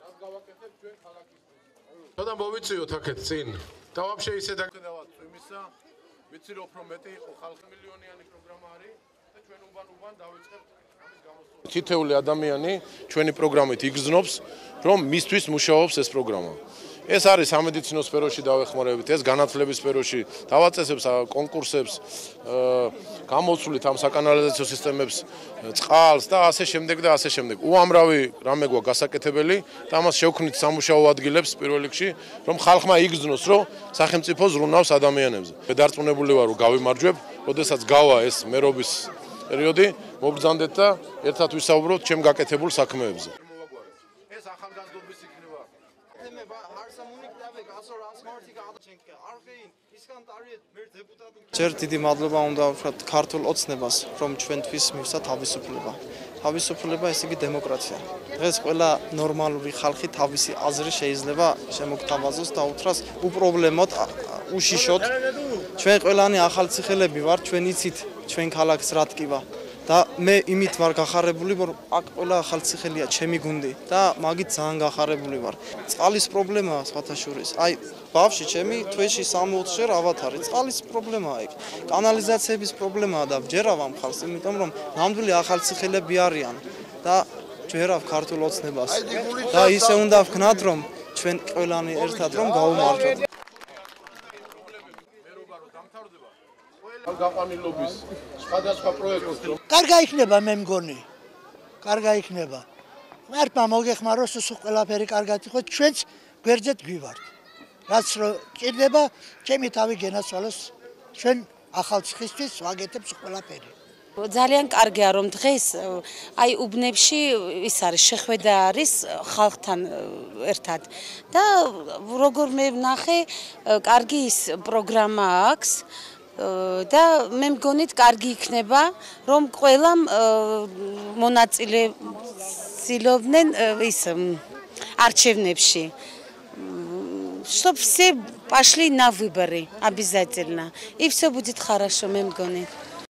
რას გავაკეთებ ჩვენ ქალაქისთვის? ცოტა მოვიწიოთ აქეთ წინ და ვაფშე ისე დაგდევათ იმისა, ვიცი რომ უფრო მეტი იყო ხალხი მილიონიანი პროგრამა არის და ჩვენ უბან-უბან დავიწყებთ ამის გამოსვლას. თითეული ადამიანი ჩვენი პროგრამით იგრძნობს, რომ მისთვის მუშაობს ეს პროგრამა. ეს არის სამედიცინო სფეროში დავეხმარებით, ეს განათლების სფეროში, დავაწესებს კონკურსებს, გამოცვლით ამ საკანალიზაციო სისტემებს, წყალს და ასე შემდეგ და ასე შემდეგ. უამრავი რამე გვა გასაკეთებელი და ამას შევქმნით სამუშაო ადგილებს პირველ რიგში, რომ ხალხმა იგრძნოს, რომ სახელმწიფო ზრუნავს ადამიანებზე. მე დარწმუნებული ვარ, რომ გავიმარჯვებ, ოდესაც გავა ეს მერობის პერიოდი, მობრძანდეთ და ერთად ვისაუბროთ ჩემ გაკეთებულ საქმეებზე. ეს ახალგაზრდობის იქნება. თემება ჯერ დიდი მადლობა უნდა ვთქვათ ქართულ ოცნებას, რომ ჩვენთვის მივსა თავისუფლება. თავისუფლება ეს იგი დემოკრატია. დღეს ყველა ნორმალური ხალხი თავისი აზრი შეიძლება შემოგთავაზოს და უთრას უპრობლემოდ, უშიშოდ. ჩვენ ყველანი ახალციხელები ვართ, ჩვენ იცით ჩვენ ქალაქს რა ტკივა. და მე იმით ვარ გახარებული, რომ აქ ყველა ახალციხელია, ჩემი გუნდი და მაგით ძალიან გახარებული ვარ. წყალის პრობლემაა სხვათაშორის. აი, ბავში ჩემი თვეში 60-ზე ავათარი. წყალის პრობლემაა იქ. კანალიზაციების პრობლემაა და ჯერავ ამ ხალხს, იმიტომ რომ ნამდვილი ახალციხელები არიან და ჯერავ ქართულ ოცნებას. და ისე უნდა ვქნათ, რომ ჩვენ ყველანი ერთად რომ გავუმარჯვოთ. გაყვანილობის სხვადასხვა პროექტს. კარგა იქნება მე მგონი? კარგა იქნება მართლა მოგეხმაროს უსუ ყველაფერი კარგად იყო ჩვენც გვერდზეთ გვივართ. რაც რო კიდება ჩემი თავი გენაცვალოს ჩვენ ახალციხისთვის ვაგეთებს ყველაფერი. ძალიან კარგია რომ დღეს აი უბნებში ის არის შეხვედრა არის ხალხთან ერთად. და როგორ მე ვნახე კარგი ის პროგრამა აქვს და მე მგონით კარგი იქნება, რომ ყველამ მონაწილე ცდილობდნენ ის არჩევნებში. чтоб все пошли на выборы обязательно. И все будет хорошо, мы мгоним.